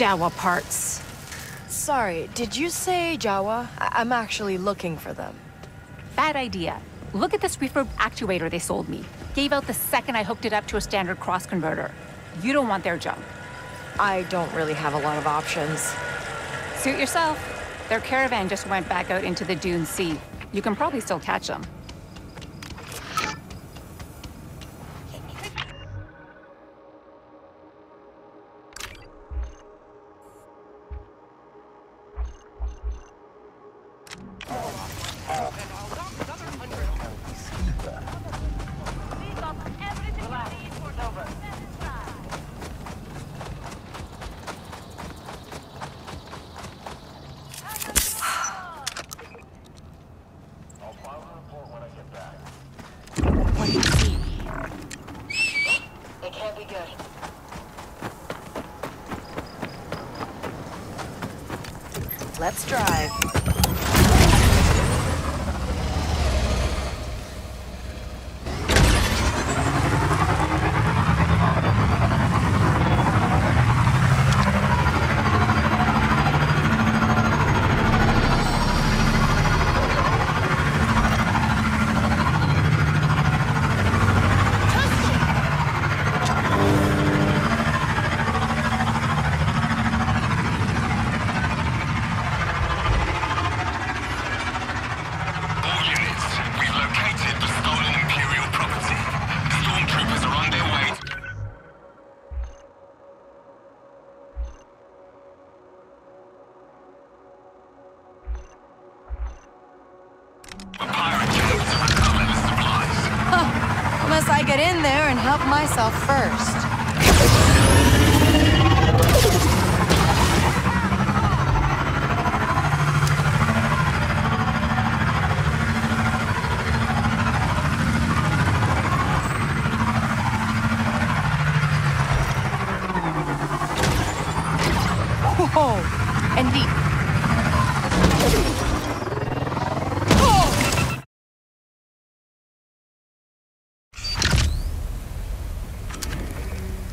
Jawa parts. Sorry, did you say Jawa? I am actually looking for them. Bad idea. Look at this refurb actuator they sold me. Gave out the second I hooked it up to a standard cross converter. You don't want their junk. I don't really have a lot of options. Suit yourself. Their caravan just went back out into the Dune Sea. You can probably still catch them.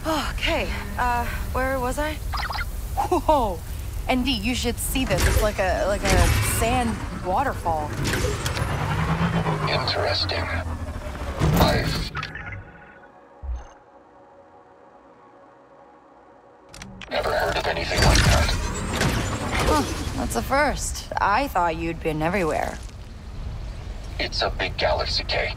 Okay, uh, where was I? Whoa! ND, you should see this. It's like a like a sand waterfall. Interesting. I've never heard of anything like that. Huh, that's a first. I thought you'd been everywhere. It's a big galaxy, Kay.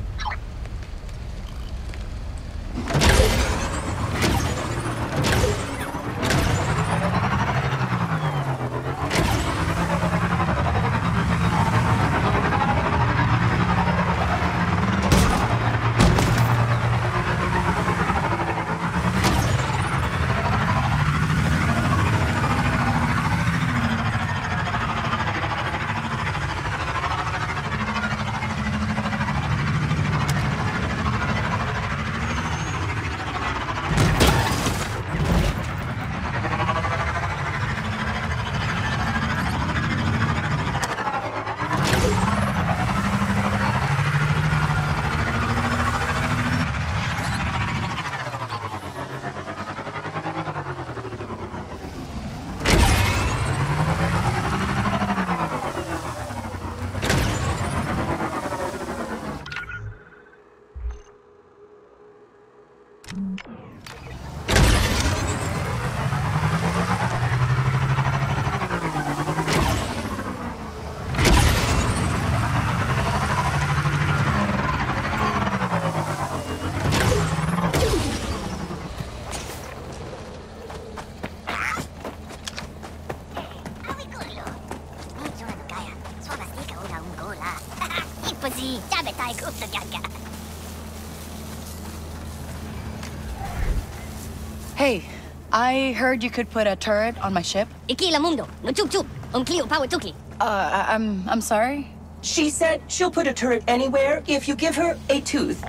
I heard you could put a turret on my ship. Ikila mundo, no chup chup, um clio power tuki. Uh, I'm, I'm sorry? She said she'll put a turret anywhere if you give her a tooth.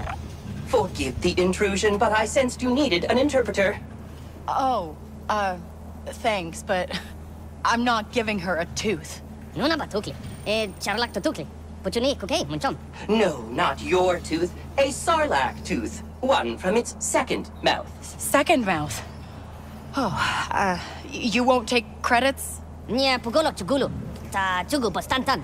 Forgive the intrusion, but I sensed you needed an interpreter. Oh, uh, thanks, but I'm not giving her a tooth. No na batukli. Eh, charlak tutukli. Puchunik, okay, munchom. No, not your tooth. A sarlacc tooth. One from its second mouth. Second mouth? Oh, uh, You won't take credits? Nie pugolo chugulu. Ta chugu bastantan.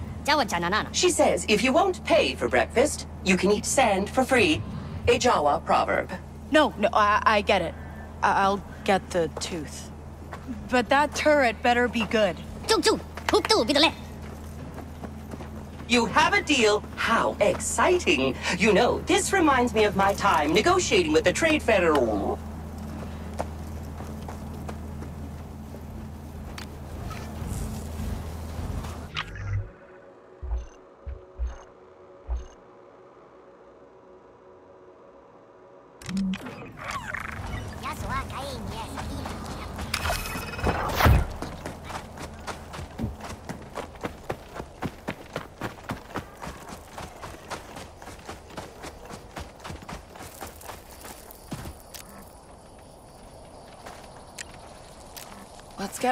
She says if you won't pay for breakfast, you can eat sand for free. A Jawa proverb. No, no, I, I get it. I- I'll get the tooth. But that turret better be good. Chug chug. Hoop tu bidale. You have a deal? How exciting! You know, this reminds me of my time negotiating with the Trade Federal.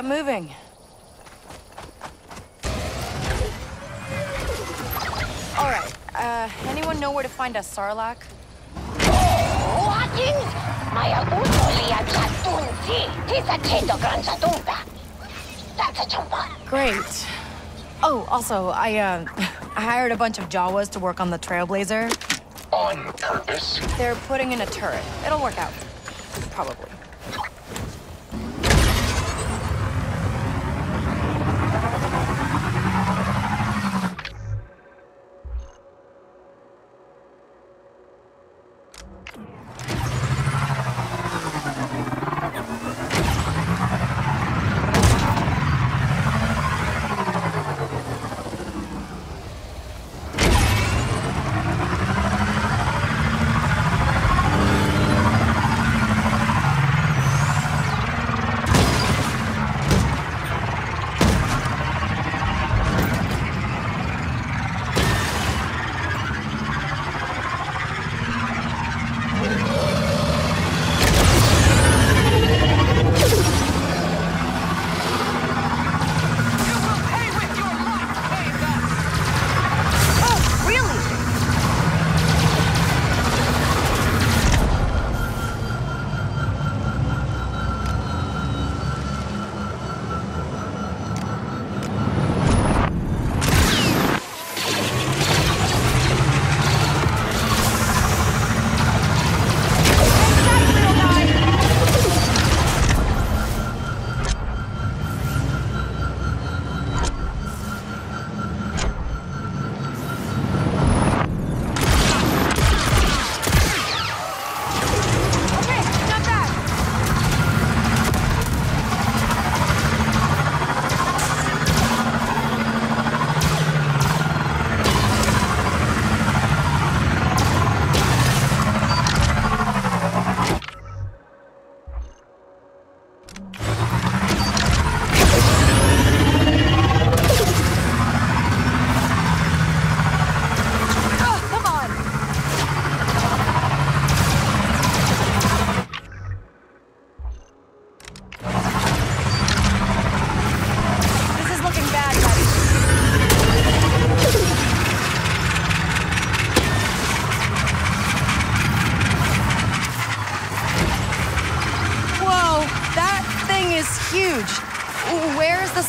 Moving. All right. Uh, anyone know where to find a Sarlacc? What? Maya utulia chatunzi. Tisa cheto gran chatunga. That's a chumpa. Great. Oh, also, I, uh, I hired a bunch of Jawas to work on the Trailblazer. On purpose? They're putting in a turret. It'll work out. Probably.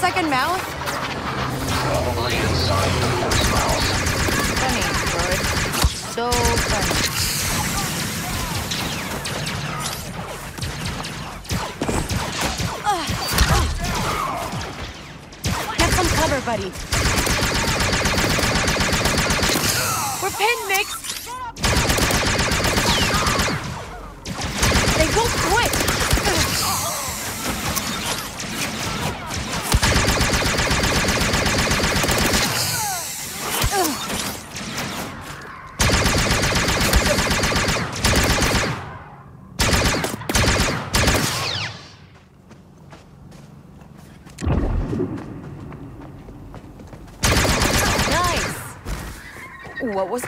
Second mouth?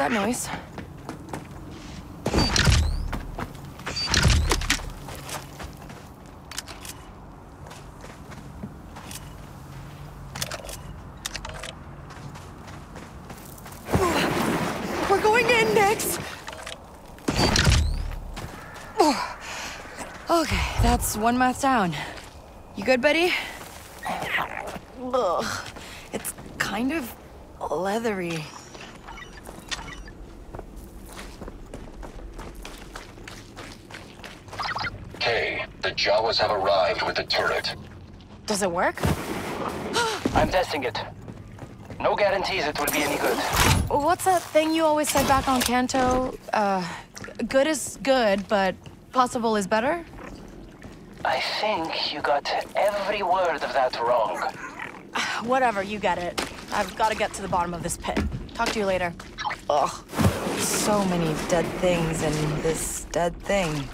That noise? We're going in next. Okay, that's one mouth down. You good, buddy? Ugh. It's kind of leathery. Kay, the Jawas have arrived with the turret. Does it work? I'm testing it. No guarantees it will be any good. What's that thing you always said back on Canto? Uh, good is good, but possible is better? I think you got every word of that wrong. Whatever, you get it. I've got to get to the bottom of this pit. Talk to you later. Ugh. So many dead things in this dead thing.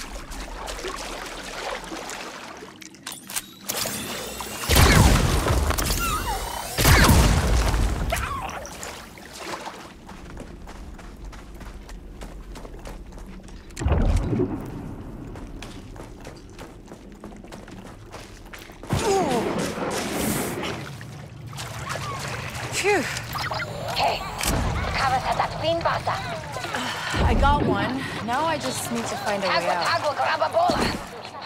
Phew. Hey, cover sa that fin basa. Uh, I got one. Now I just need to find a way out. agua, graba bola.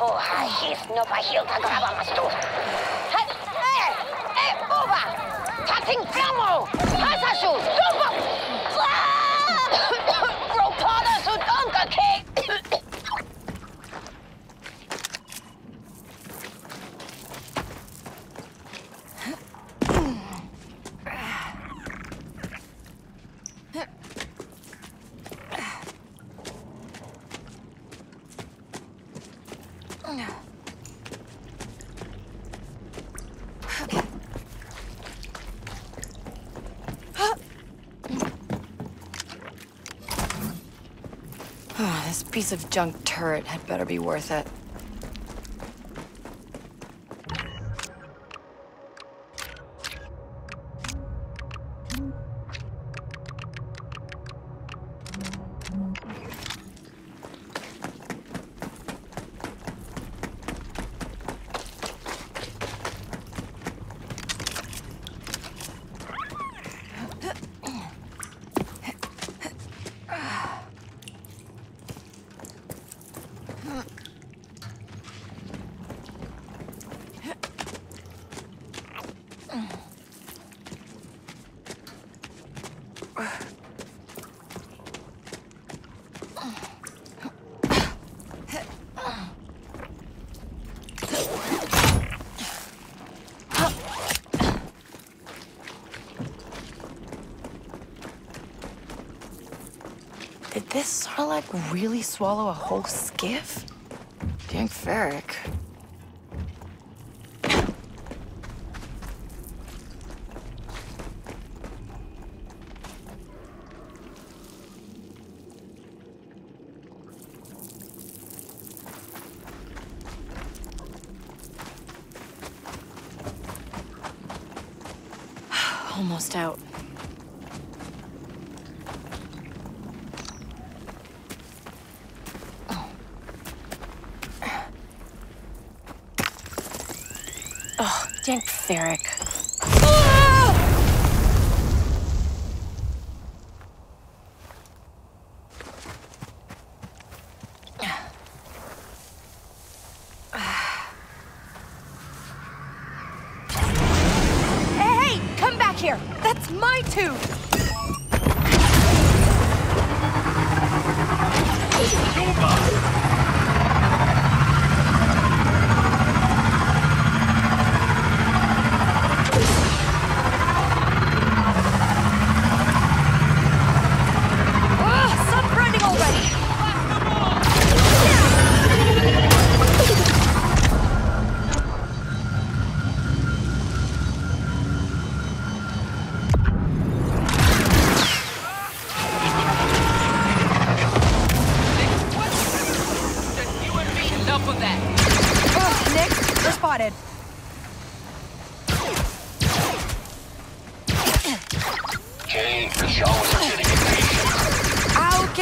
Oh, his no pahil ka graba mas tu. Hey, hey, hey, uva. Tating. Hasa su, super. Piece of junk turret had better be worth it. Sarlacc really swallow a whole skiff? Dank farrik. Almost out. Oh, dank farrik.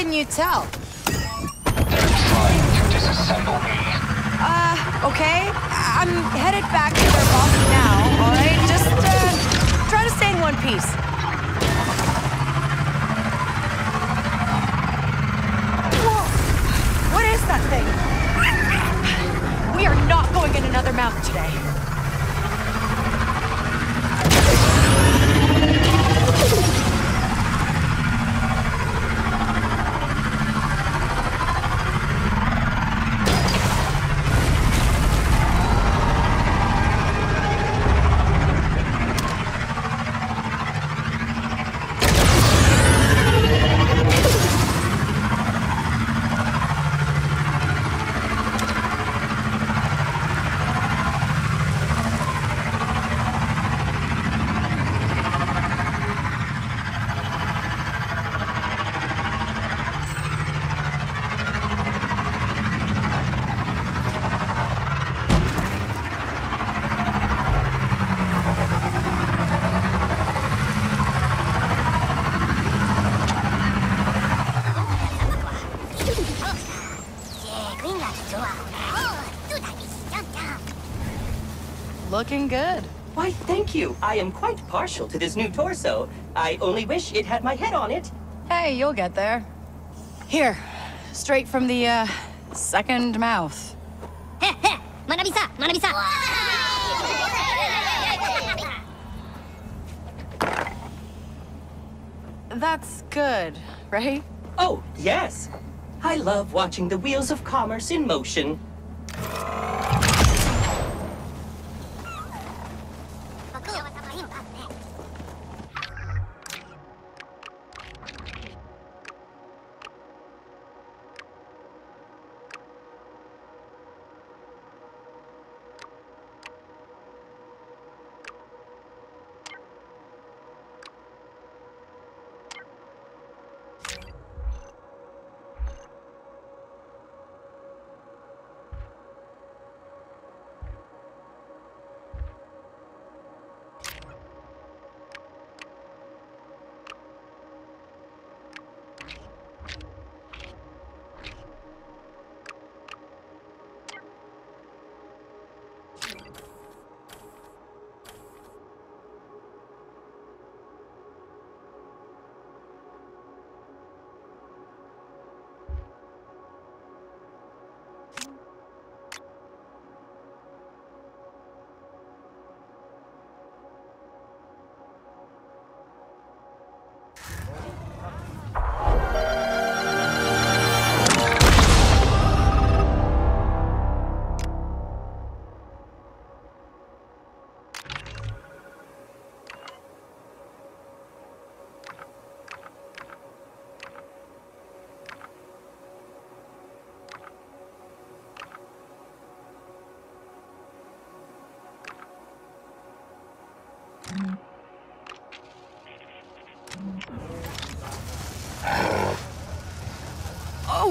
Can you tell? They're trying to disassemble me. Uh, okay. I'm headed back to their boss now, alright? Just, uh, try to stay in one piece. Whoa! What is that thing? We are not going in another mouth today. Looking good. Why, thank you. I am quite partial to this new torso. I only wish it had my head on it. Hey, you'll get there. Here, straight from the, uh, second mouth. Heh heh! Manabisa! Manabisa! That's good, right? Oh, yes. I love watching the wheels of commerce in motion.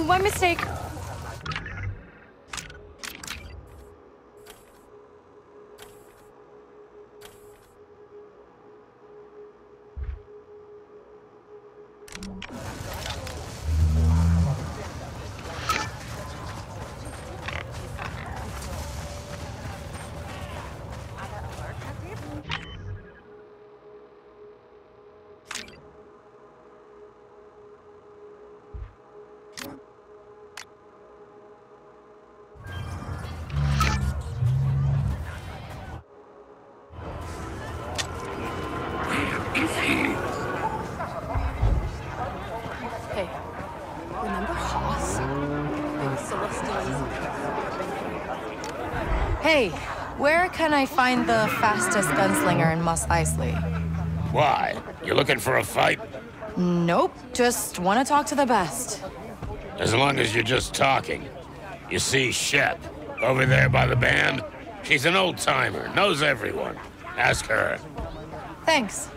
My mistake. Can I find the fastest gunslinger in Mos Eisley? Why? You looking for a fight? Nope, just want to talk to the best. As long as you're just talking. You see Shep, over there by the band? She's an old timer, knows everyone. Ask her. Thanks.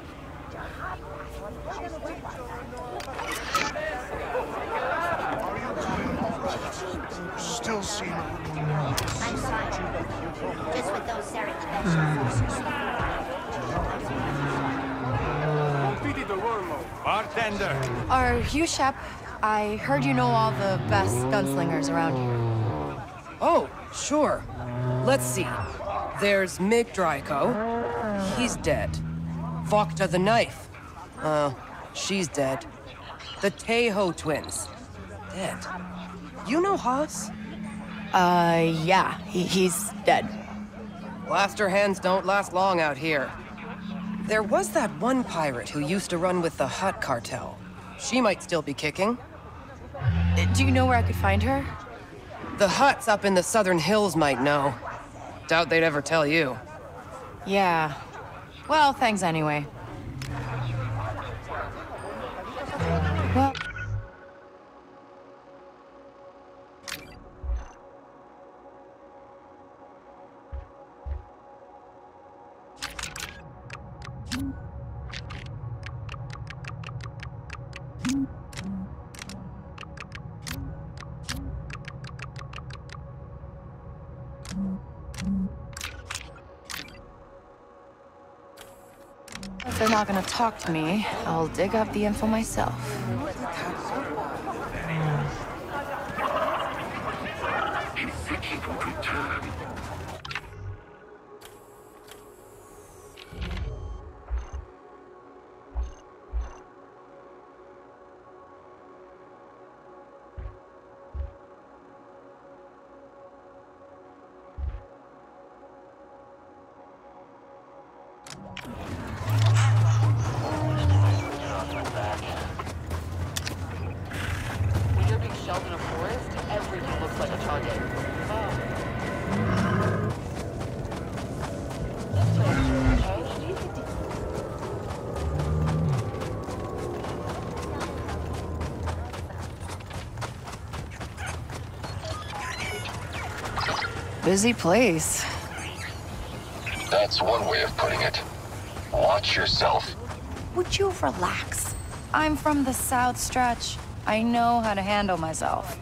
Bartender. Are you Shep? I heard you know all the best gunslingers around here. Oh, sure. Let's see. There's Mig Draco. He's dead. Vokta the Knife. Uh, she's dead. The Tejo twins. Dead. You know Haas? Uh, yeah, he, he's dead. Blaster hands don't last long out here. There was that one pirate who used to run with the Hutt Cartel. She might still be kicking. Uh, Do you know where I could find her? The Hutts up in the southern hills might know. Doubt they'd ever tell you. Yeah. Well, thanks anyway. If they're not gonna talk to me, I'll dig up the info myself. Busy place. That's one way of putting it. Watch yourself. Would you relax? I'm from the South Stretch. I know how to handle myself.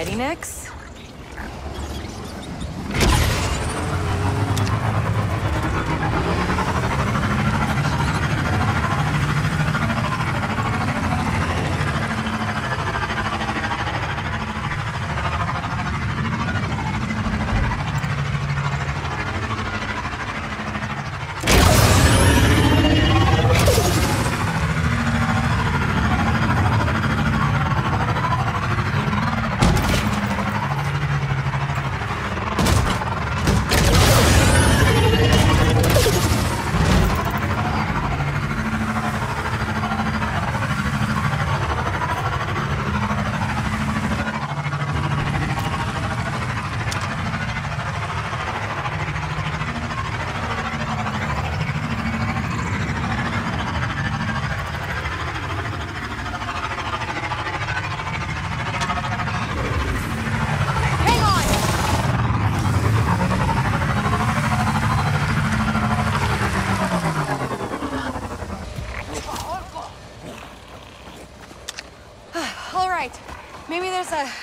Ready, Nix?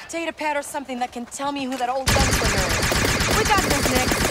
Data pad or something that can tell me who that old gunslinger is. We got this, Nix.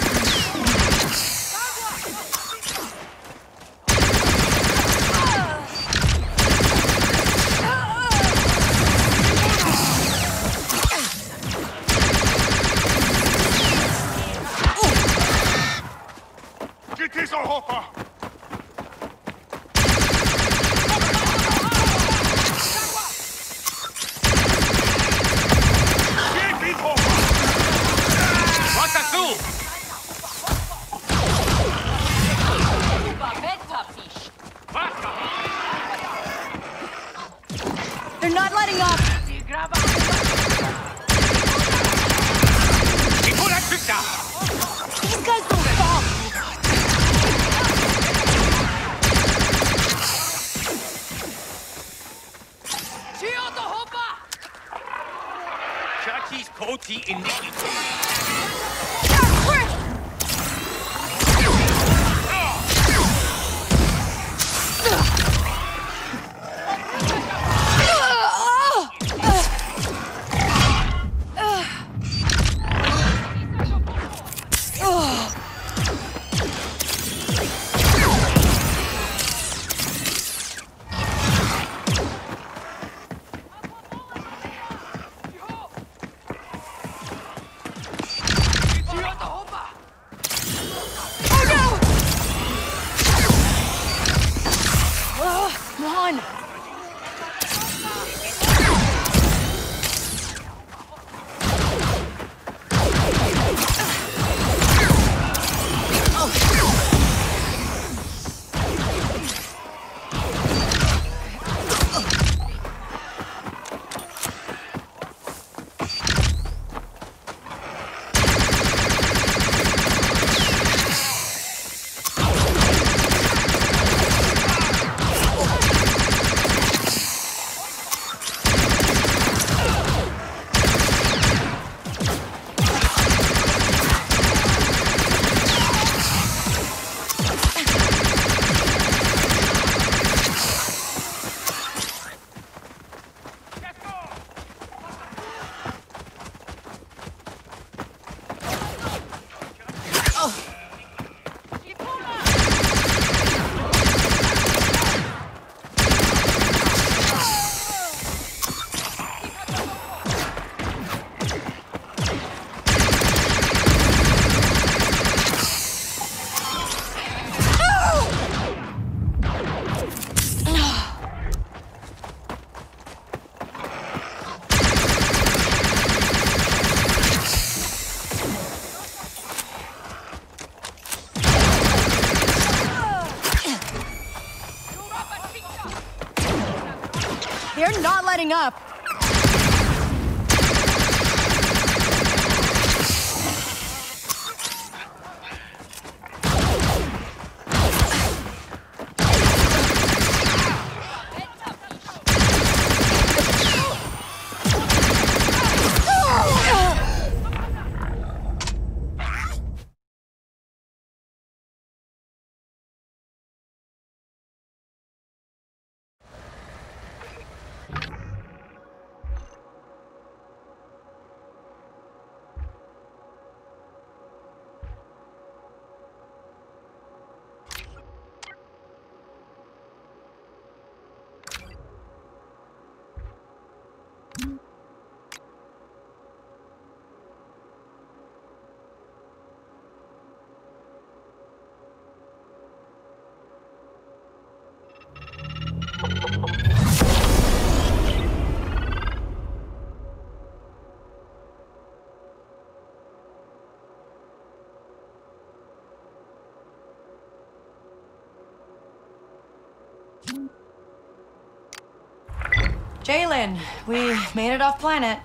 Jaylen, we made it off planet.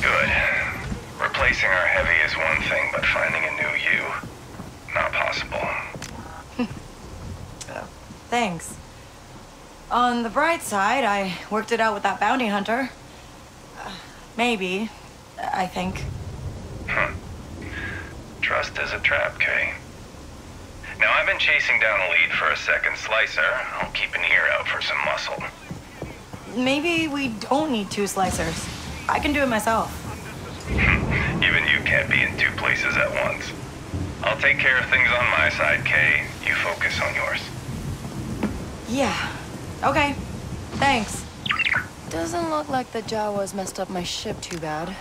Good. Replacing our heavy is one thing, but finding a new you, not possible. Thanks. On the bright side, I worked it out with that bounty hunter. Uh, maybe. I think. Trust is a trap, Kay. Now, I've been chasing down a lead for a second slicer. I'll keep an ear out for some muscle. Maybe we don't need two slicers. I can do it myself. Even you can't be in two places at once. I'll take care of things on my side, Kay. You focus on yours. Yeah. Okay. Thanks. Doesn't look like the Jawas messed up my ship too bad.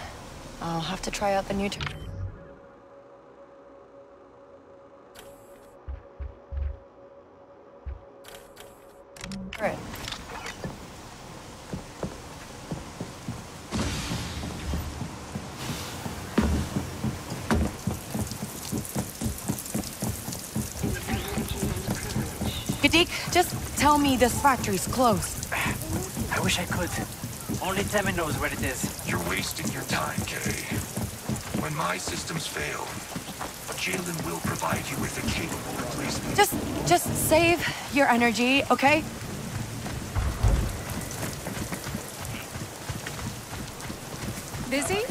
I'll have to try out the new. Right. Kadik, just tell me this factory's closed. I wish I could. Only Temin knows where it is. You're wasting your time, Kay. When my systems fail, Jaylen will provide you with a capable replacement. Just, just save your energy, okay? Busy?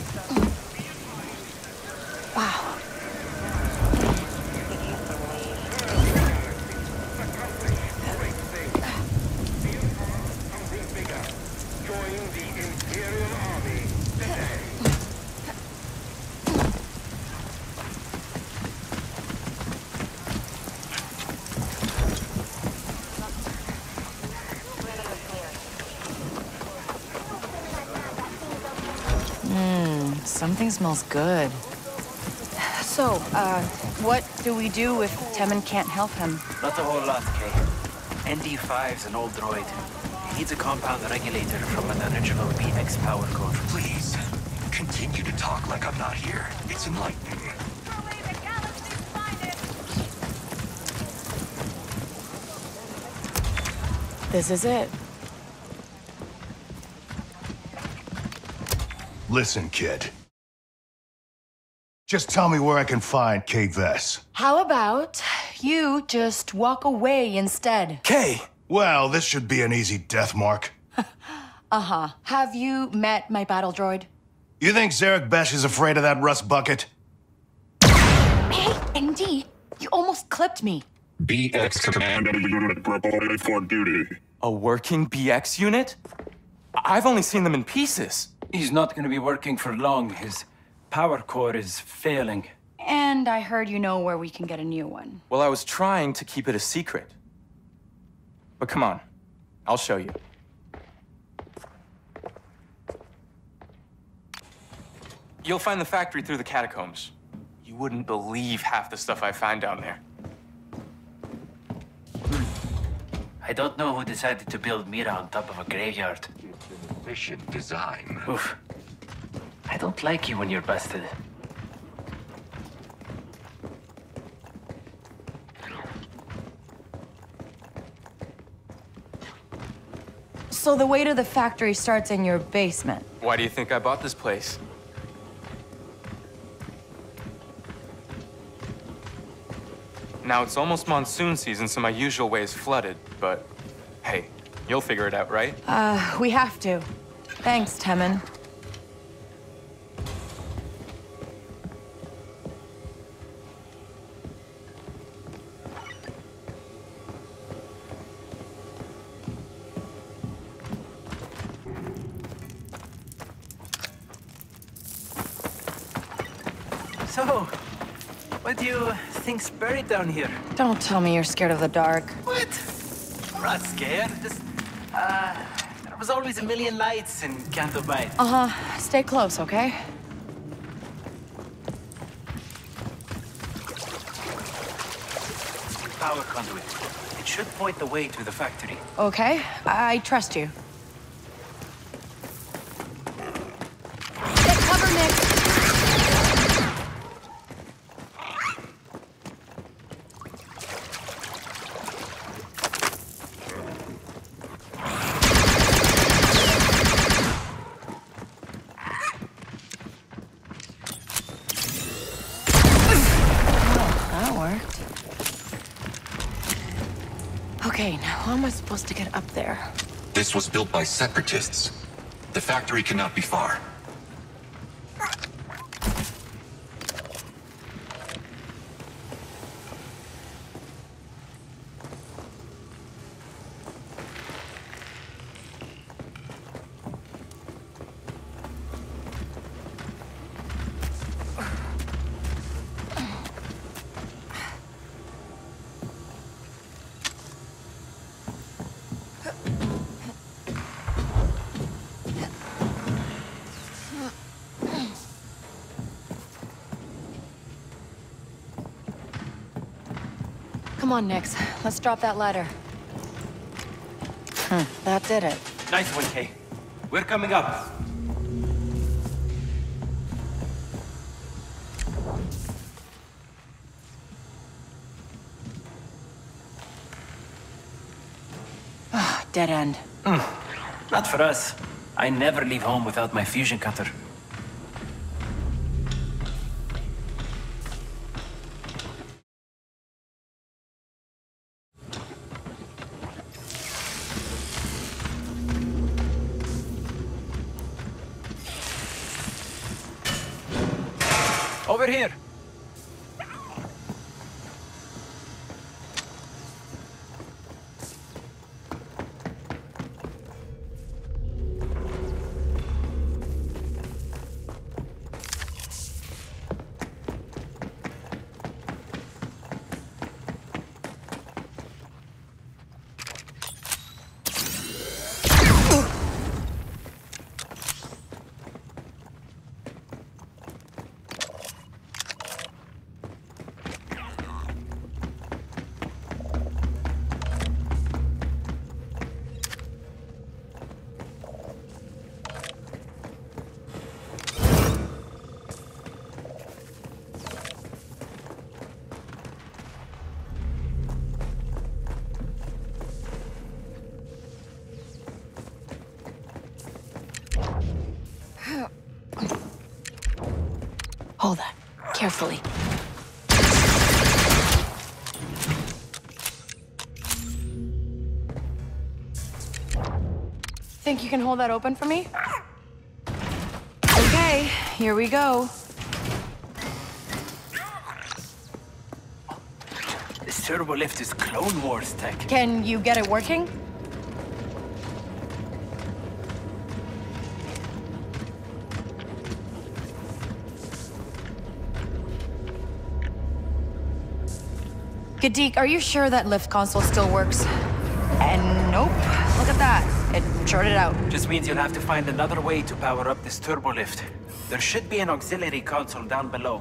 Something smells good. So, uh, what do we do if Temin can't help him? Not a whole lot, Kay. ND5's an old droid. He needs a compound regulator from an original BX power core. Please, continue to talk like I'm not here. It's enlightening. This is it. Listen, kid. Just tell me where I can find Kay Vess. How about you just walk away instead? Kay! Well, this should be an easy death mark. Uh-huh. Have you met my battle droid? You think Zerek Besh is afraid of that rust bucket? Hey, ND, you almost clipped me. BX Commander unit reported for duty. A working BX unit? I- I've only seen them in pieces. He's not going to be working for long. His power core is failing. And I heard you know where we can get a new one. Well, I was trying to keep it a secret. But come on, I'll show you. You'll find the factory through the catacombs. You wouldn't believe half the stuff I find down there. I don't know who decided to build Mira on top of a graveyard. It's an efficient design. Oof. I don't like you when you're busted. So the way to the factory starts in your basement. Why do you think I bought this place? Now it's almost monsoon season, so my usual way is flooded, but hey, you'll figure it out, right? Uh, we have to. Thanks, Temin. So, what do you think's buried down here? Don't tell me you're scared of the dark. What? I'm not scared. Just, uh, there was always a million lights in Canto Bight. Uh-huh. Stay close, okay? Power conduit. It should point the way to the factory. Okay. I trust you. Take cover, Nix. Oh, that worked. Okay, now how am I supposed to get up there? This was built by separatists. The factory cannot be far. On, Nix. Let's drop that ladder. Hmm, that did it. Nice one, Kay. We're coming up. Ah, dead end. Not for us. I never leave home without my fusion cutter. Carefully. Think you can hold that open for me? Okay, here we go. This turbo lift is Clone Wars tech. Can you get it working? Gadik, are you sure that lift console still works? And nope. Look at that. It shorted out. Just means you'll have to find another way to power up this turbo lift. There should be an auxiliary console down below.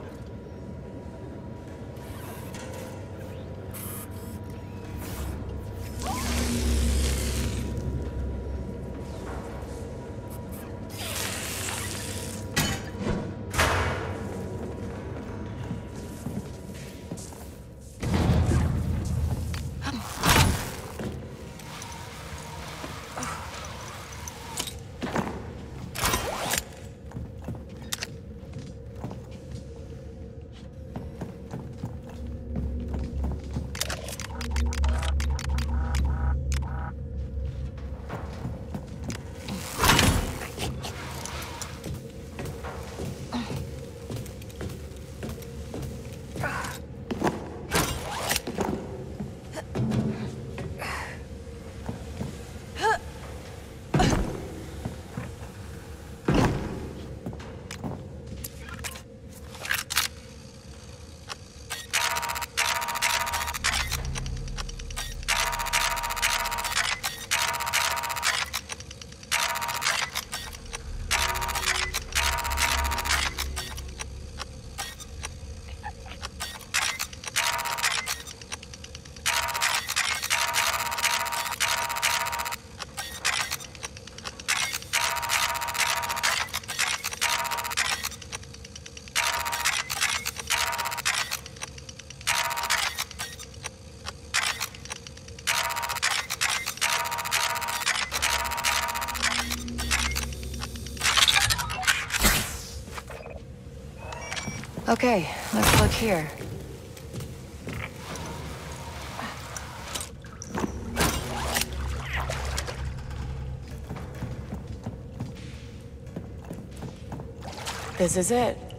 Okay, let's look here. This is it.